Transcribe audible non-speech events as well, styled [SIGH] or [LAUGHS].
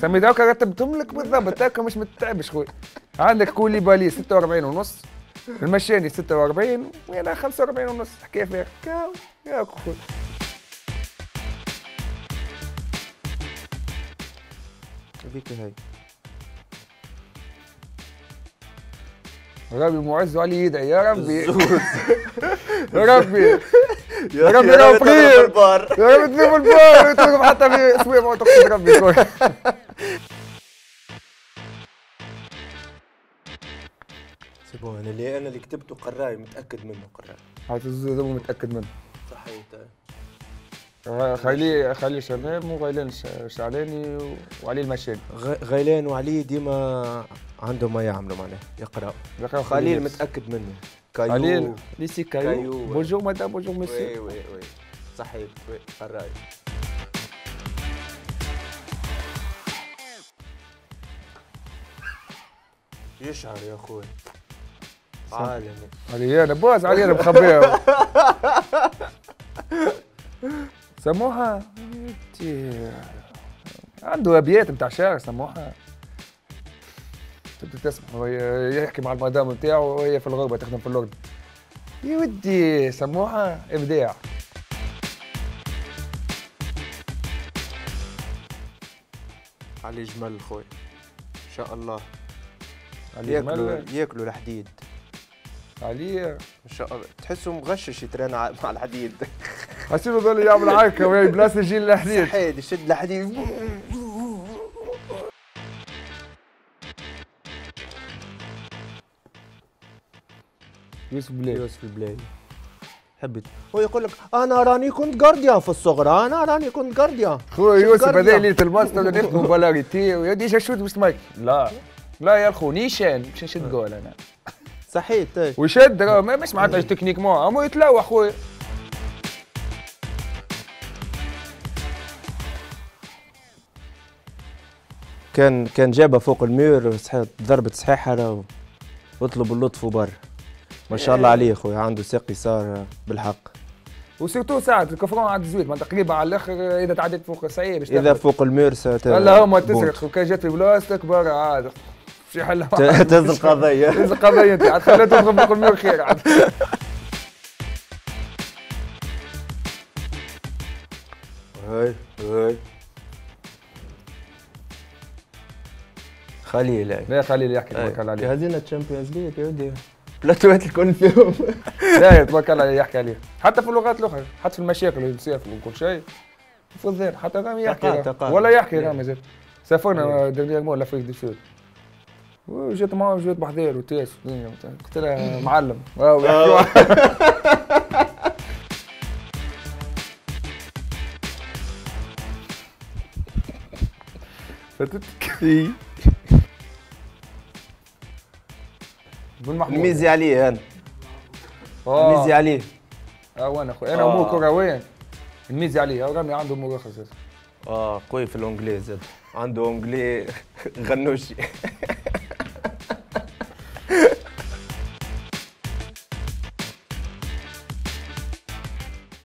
سمي دوكا رتبتهم لك بالضبط هكا مش متعبش خويا عندك كولي بالي 46 ونص المشاني 46 وأنا 45 ونص. حكايه فيها كاو يا خويا هذيك هاي. ربي معز علي يدعي يا ربي. [LAUGHS] يا ربي. [LAUGHS] يا ربي يا يا رب ربي تضرب البار. يا ربي تنام البار. [LAUGHS] تضرب حتى في أسبوع ما تقصد ربي كل سيبون أنا اللي أنا اللي كتبته قراي متأكد منه قراي. هذا الزوز متأكد منه. صحيح خليه خليه شباب وغيلان ش- شعلاني وعلي المشاني غ- غيلان وعلي ديما عندهم ما يعملوا معناه يقرأوا. يقراو خليل. متأكد منه. كايو. خليل ليسي كايو. كايو. بونجور مدام بونجور وي مسيو وي وي. صحيح وي قراي. يشعر يا أخوي. عالمي. علي أنا باز علي أنا مخبيها [LAUGHS] سموها عنده أبيات نتاع شعر سموها تبدأ تسمع يحكي مع المدام نتاعو وهي في الغربة تخدم في الاردن يا ودي سموها إبداع. علي جمل خوي إن شاء الله. ياكلوا ياكلوا الحديد. علي. إن شاء الله. تحسه مغشش يتران مع الحديد. حسيبه ظل يعمل عركه وهي بلاصة جيل الحديد. صحيح يشد الحديد. يوسف بليل. يوسف البلاي حبيت هو يقول لك أنا راني كنت جارديان في الصغر أنا راني كنت جارديان خويا يوسف. هذا ليله الماستر نفهم بلاغيتي ويا ديجا شوت باش مايك. لا. لا يا الخو نيشان باش نشد جول أنا. صحيح طيب. ويشد مش معناتها تكنيك مو. اما يتلوح خويا كان كان جابها فوق المير ضربت صحيحة راه اطلب اللطف وبر. ما شاء الله عليه خويا عنده ساق يسار بالحق. وسيرتو ساعة الكفرون عاد زويت ما تقريبا على الآخر إذا تعديت فوق صعيب إذا فوق المير هلا هما. تسرق وكان جات في بلاصتك برا عاد. شي حل تهز القضية تهز القضية انت عاد خليها تضرب فوق المير خير عاد. هاي هاي. خليل هاي. لا خليل يحكي توكل. عليه. هذينا تشامبيونز ليج يا ودي. بلاتوات الكل فيهم لا توكل عليه يحكي عليه. حتى في اللغات الأخرى حتى في المشاكل اللي تصير في كل شيء في الظهر حتى رامي يحكي. ولا يحكي. رامي زاد سافرنا ديرنيير مور لافريك دو سود وجيت معاه جيت بحذير الدنيا قلت له معلم. آه. فاتتك بن محمود نميزي عليه أنا آه. نميزي عليه. آه وأنا اخويا أنا آه. امور كرويا نميزي عليه. آه، رامي عنده أخرى آه قوي في الإنجليز. عنده انجلي [LAUGHS] غنوشي.